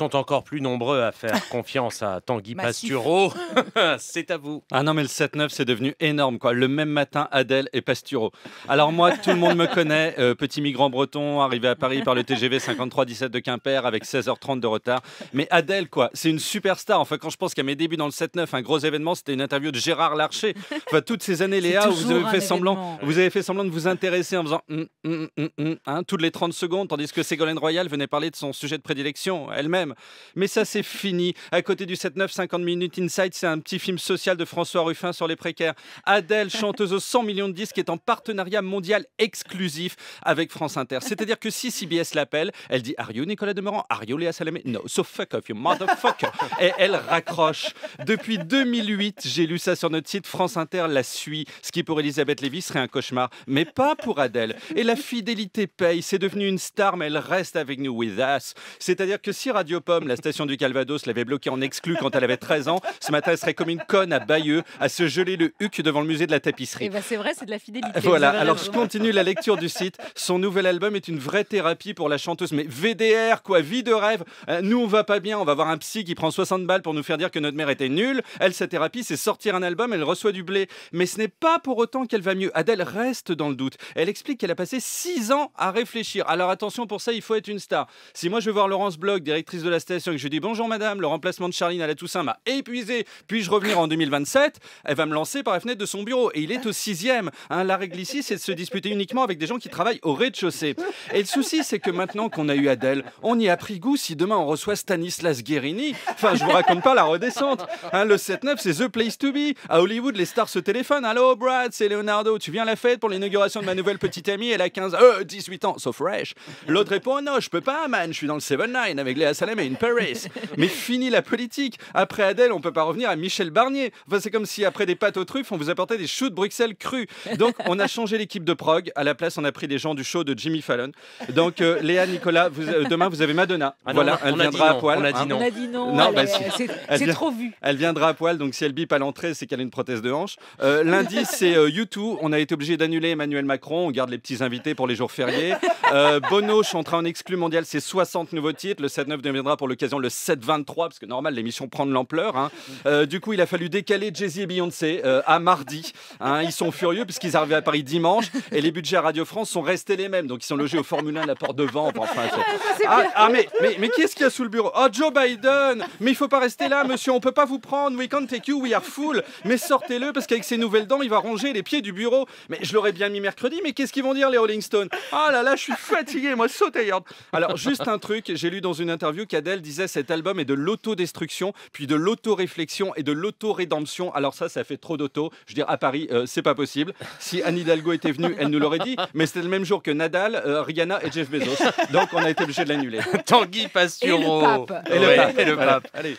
sont encore plus nombreux à faire confiance à Tanguy. Pastureau. C'est à vous. Ah non, mais le 7-9, c'est devenu énorme, quoi. Le même matin, Adèle et Pastureau. Alors moi, tout le monde me connaît, euh, petit migrant breton, arrivé à Paris par le TGV 53-17 de Quimper avec 16h30 de retard. Mais Adèle, quoi, c'est une superstar. Enfin, quand je pense qu'à mes débuts dans le 7-9, un gros événement, c'était une interview de Gérard Larcher. Enfin, toutes ces années, Léa, où vous avez fait semblant, événement. vous avez fait semblant de vous intéresser en faisant hum, hum, hum, hein, toutes les 30 secondes, tandis que Ségolène Royal venait parler de son sujet de prédilection elle-même. Mais ça, c'est fini. À côté du 7-9, 50 minutes Inside, c'est un petit film social de François Ruffin sur les précaires. Adèle, chanteuse aux 100 millions de disques, est en partenariat mondial exclusif avec France Inter. C'est-à-dire que si CBS l'appelle, elle dit Are you Nicolas Demorand? Are you Léa Salamé? No, so fuck off, you motherfucker. Et elle raccroche. Depuis 2008, j'ai lu ça sur notre site, France Inter la suit. Ce qui pour Elisabeth Lévy serait un cauchemar, mais pas pour Adèle. Et la fidélité paye. C'est devenu une star, mais elle reste avec nous with us. C'est-à-dire que si Radio Pomme, la station du Calvados, l'avait bloquée en exclu quand elle avait 13 ans, ce matin, elle serait comme une conne à Bayeux, à se geler le huc devant le musée de la tapisserie. Et bah, c'est vrai, c'est de la fidélité. Voilà, alors je continue la lecture du site. Son nouvel album est une vraie thérapie pour la chanteuse. Mais VDR, quoi, vie de rêve. Euh, nous, on va pas bien, on va voir un psy qui prend 60 balles pour nous faire dire que notre mère était nulle. Elle, sa thérapie, c'est sortir un album, elle reçoit du blé. Mais ce n'est pas pour autant qu'elle va mieux. Adèle reste dans le doute. Elle explique qu'elle a passé 6 ans à réfléchir. Alors attention, pour ça, il faut être une star. Si moi je vais voir Laurence Bloch, directrice de la station, et que je dis bonjour madame, le remplacement de Charline à la Toussaint m'a épuisé, puis-je revenir en 2027 Elle va me lancer par la fenêtre de son bureau. Et il est au sixième. Hein, la règle ici, c'est de se disputer uniquement avec des gens qui travaillent au rez-de-chaussée. Et le souci, c'est que maintenant qu'on a eu Adèle, on y a pris goût si demain on reçoit Stanislas Guérini. Enfin, je vous raconte pas la redescente. Hein, le 7-9, c'est The Place to Be. À Hollywood, les stars se téléphonent. Allô, Brad, c'est Leonardo. Tu viens à la fête pour l'inauguration de ma nouvelle petite amie Elle a 15, euh, 18 ans, so fresh. L'autre répond Non, je peux pas, man. Je suis dans le 7-9 avec Léa Salamé in Paris. Mais fini la politique. Après Adèle, on peut pas revenir à Michel Barnier. Enfin, c'est comme si après des pâtes aux truffes, on vous apportait des choux de Bruxelles crus. Donc, on a changé l'équipe de prog. À la place, on a pris des gens du show de Jimmy Fallon. Donc, euh, Léa, Nicolas, vous- euh, demain, vous avez Madonna. Ah non, voilà, on elle on viendra à non, poil. on a dit hein. non. On a dit non. Non, elle bah, si. c'est trop vu. Elle viendra à poil, donc si elle bip à l'entrée, c'est qu'elle a une prothèse de hanche. Euh, lundi, c'est euh, U2. On a été obligé d'annuler Emmanuel Macron. On garde les petits invités pour les jours fériés. Euh, Bono chantera en exclu mondial ses 60 nouveaux titres. Le 7-9 pour l'occasion le 7-23, parce que normal, l'émission prend de l'ampleur. hein. Euh, du coup, il a fallu décaler Jay-Z et Beyoncé euh, à mardi. hein. Ils sont furieux puisqu'ils arrivaient à Paris dimanche et les budgets à Radio France sont restés les mêmes. Donc, ils sont logés au Formule 1 de la Porte de Vent. Enfin, ah, ah, mais, mais, mais qu'est-ce qu'il y a sous le bureau? Oh, Joe Biden Mais il faut pas rester là, monsieur, on peut pas vous prendre. We can't take you, we are full. Mais sortez-le, parce qu'avec ses nouvelles dents, il va ronger les pieds du bureau. Mais je l'aurais bien mis mercredi, mais qu'est-ce qu'ils vont dire, les Rolling Stones? Ah là là, je suis fatigué, moi, sautez Alors, juste un truc, j'ai lu dans une interview qu'Adèle disait cet album est de l'autodestruction, puis de l'autoréflexion et de l'autorédemption. Alors, ça, ça fait trop d'auto. Je veux dire, à Paris, euh, c'est pas possible. Si Anne Hidalgo était venue, elle nous l'aurait dit, mais c'était le même jour que Nadal, euh, Rihanna et Jeff Bezos. Donc, on a été obligé de l'annuler. Tanguy Et Pastureau. le pape. Et le Ouais, pape. et le Voilà. pape. Allez.